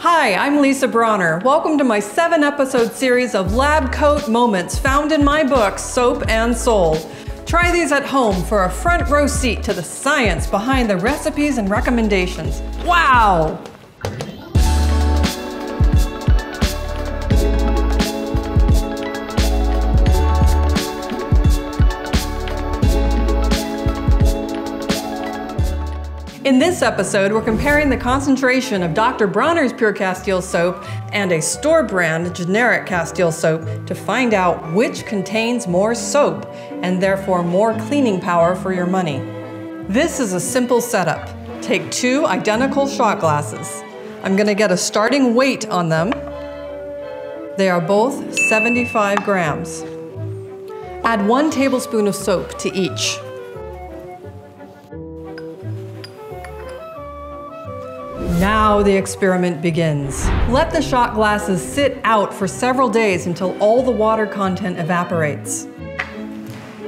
Hi, I'm Lisa Bronner. Welcome to my seven episode series of lab coat moments found in my book, Soap and Soul. Try these at home for a front row seat to the science behind the recipes and recommendations. Wow! In this episode, we're comparing the concentration of Dr. Bronner's Pure Castile soap and a store brand generic Castile soap to find out which contains more soap and therefore more cleaning power for your money. This is a simple setup. Take two identical shot glasses. I'm gonna get a starting weight on them. They are both 75 grams. Add one tablespoon of soap to each. Now the experiment begins. Let the shot glasses sit out for several days until all the water content evaporates.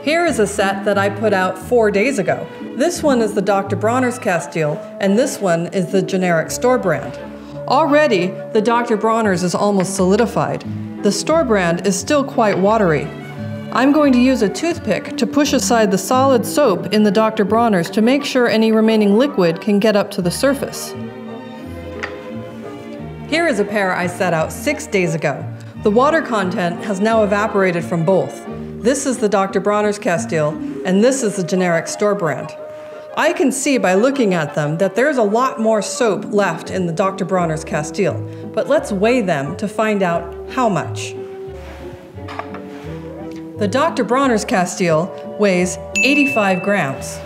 Here is a set that I put out four days ago. This one is the Dr. Bronner's Castile, and this one is the generic store brand. Already, the Dr. Bronner's is almost solidified. The store brand is still quite watery. I'm going to use a toothpick to push aside the solid soap in the Dr. Bronner's to make sure any remaining liquid can get up to the surface. Here is a pair I set out six days ago. The water content has now evaporated from both. This is the Dr. Bronner's Castile, and this is the generic store brand. I can see by looking at them that there's a lot more soap left in the Dr. Bronner's Castile, but let's weigh them to find out how much. The Dr. Bronner's Castile weighs 85 grams.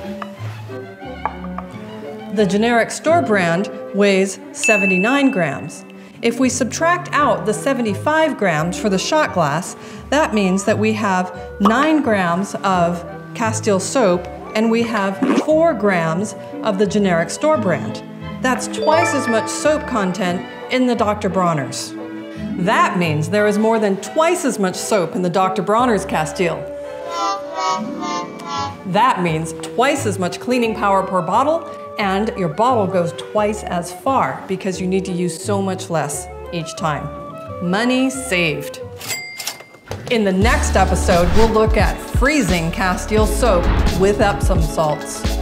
The generic store brand weighs 79 grams. If we subtract out the 75 grams for the shot glass, that means that we have 9 grams of Castile soap and we have 4 grams of the generic store brand. That's twice as much soap content in the Dr. Bronner's. That means there is more than twice as much soap in the Dr. Bronner's Castile. That means twice as much cleaning power per bottle and your bottle goes twice as far because you need to use so much less each time. Money saved. In the next episode, we'll look at freezing Castile soap with Epsom salts.